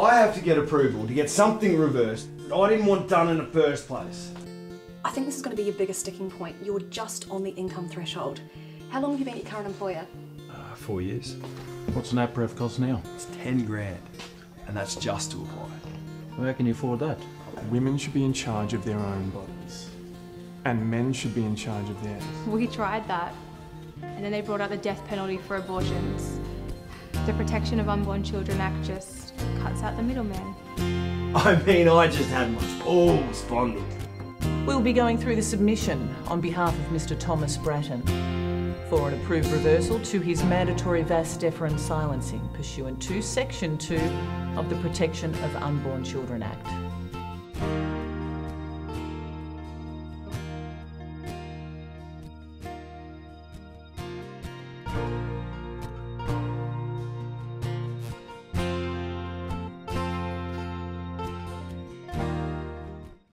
I have to get approval to get something reversed that I didn't want done in the first place. I think this is going to be your biggest sticking point. You're just on the income threshold. How long have you been at your current employer? Uh, four years. What's an Apprev cost now? It's 10 grand. And that's just to apply. Where can you afford that? Women should be in charge of their own bodies, and men should be in charge of theirs. We tried that. And then they brought out the death penalty for abortions. The Protection of Unborn Children Act just cuts out the middleman. I mean, I just had my balls fondled. We'll be going through the submission on behalf of Mr Thomas Bratton for an approved reversal to his mandatory vas deferens silencing pursuant to Section 2 of the Protection of Unborn Children Act.